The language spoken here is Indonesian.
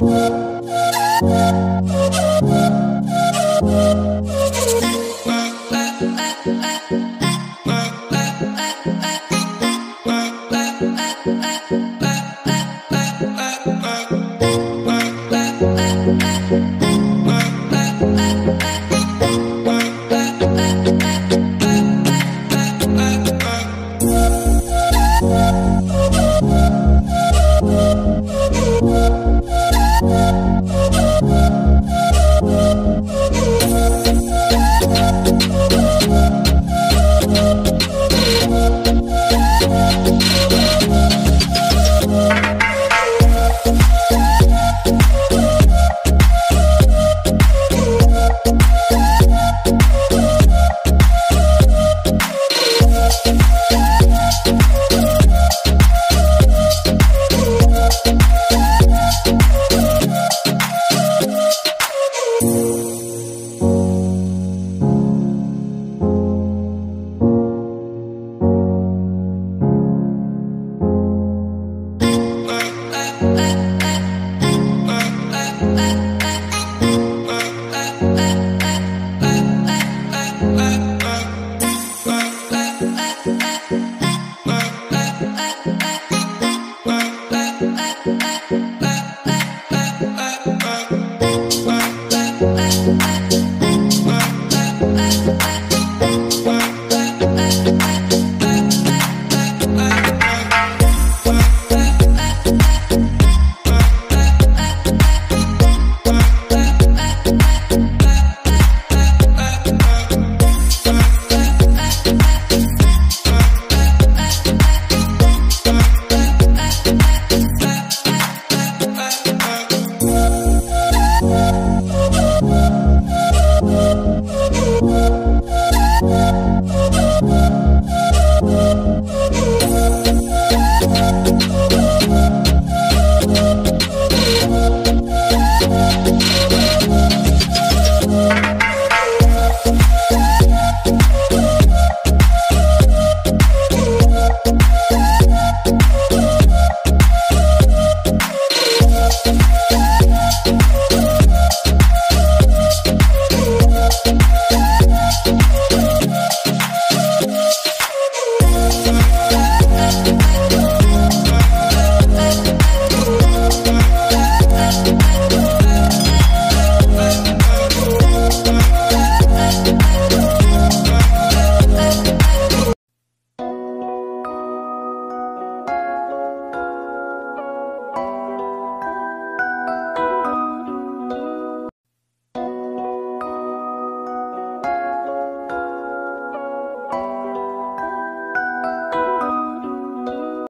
Bye. Bye.